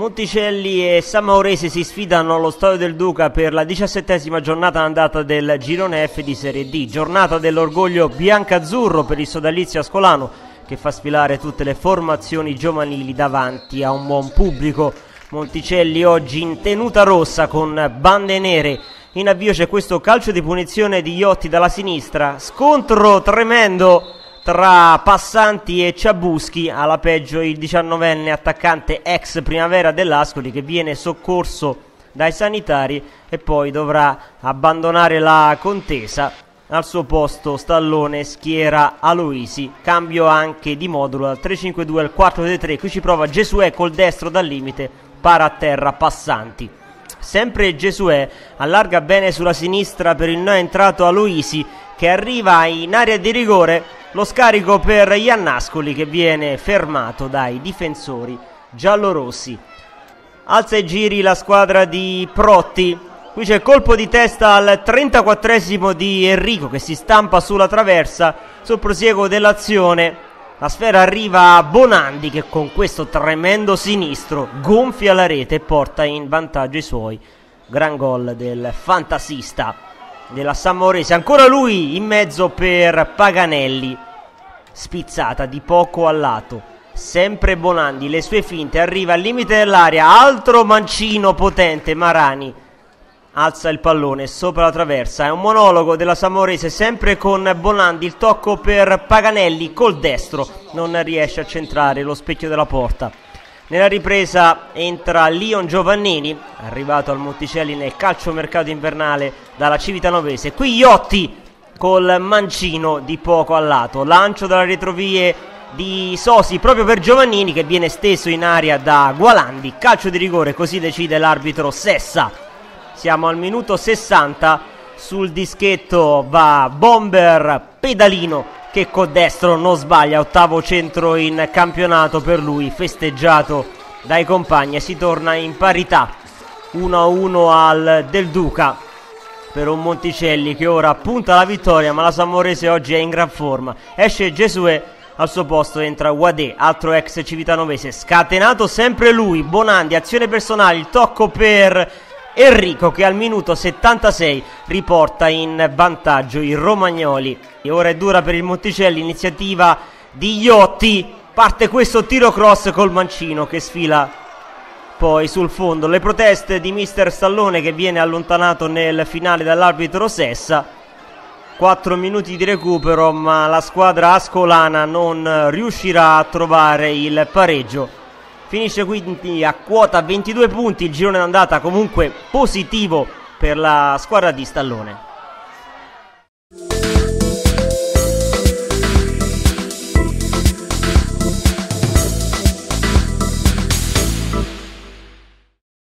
Monticelli e Samaurese si sfidano allo Stadio del Duca per la diciassettesima giornata andata del girone F di Serie D, giornata dell'orgoglio biancazzurro per il sodalizio ascolano che fa sfilare tutte le formazioni giovanili davanti a un buon pubblico. Monticelli oggi in tenuta rossa con bande nere. In avvio c'è questo calcio di punizione di Iotti dalla sinistra, scontro tremendo tra Passanti e Ciabuschi, alla peggio il diciannovenne attaccante ex primavera dell'Ascoli che viene soccorso dai sanitari e poi dovrà abbandonare la contesa. Al suo posto Stallone schiera Aloisi, cambio anche di modulo dal 3-5-2 al 4-3, qui ci prova Gesuè col destro dal limite, para a terra Passanti. Sempre Gesuè allarga bene sulla sinistra per il no entrato Aloisi che arriva in area di rigore lo scarico per Iannascoli che viene fermato dai difensori giallorossi. Alza i giri la squadra di Protti. Qui c'è colpo di testa al 34esimo di Enrico che si stampa sulla traversa sul prosieguo dell'azione. La sfera arriva a Bonandi che con questo tremendo sinistro gonfia la rete e porta in vantaggio i suoi. Gran gol del fantasista della Samorese. Ancora lui in mezzo per Paganelli. Spizzata di poco al lato. Sempre Bonandi, le sue finte, arriva al limite dell'area, altro mancino potente, Marani. Alza il pallone sopra la traversa, è un monologo della Samorese, sempre con Bonandi, il tocco per Paganelli col destro, non riesce a centrare lo specchio della porta. Nella ripresa entra Leon Giovannini, arrivato al Monticelli nel calciomercato invernale dalla Civitanovese. Qui Iotti col mancino di poco al lato. Lancio dalle retrovie di Sosi proprio per Giovannini che viene steso in aria da Gualandi. Calcio di rigore, così decide l'arbitro Sessa. Siamo al minuto 60. Sul dischetto va Bomber Pedalino che con destro non sbaglia, ottavo centro in campionato per lui, festeggiato dai compagni e si torna in parità 1-1 al Del Duca per un Monticelli che ora punta alla vittoria ma la Samorese oggi è in gran forma. Esce Gesuè al suo posto entra Wade, altro ex civitanovese scatenato sempre lui, Bonandi, azione personale, il tocco per Enrico che al minuto 76 riporta in vantaggio i romagnoli. E ora è dura per il Monticelli, iniziativa di Iotti. Parte questo tiro cross col mancino che sfila poi sul fondo. Le proteste di mister Stallone che viene allontanato nel finale dall'arbitro Sessa. 4 minuti di recupero, ma la squadra ascolana non riuscirà a trovare il pareggio. Finisce quindi a quota 22 punti, il girone d'andata comunque positivo per la squadra di Stallone.